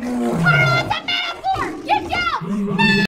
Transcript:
Oh.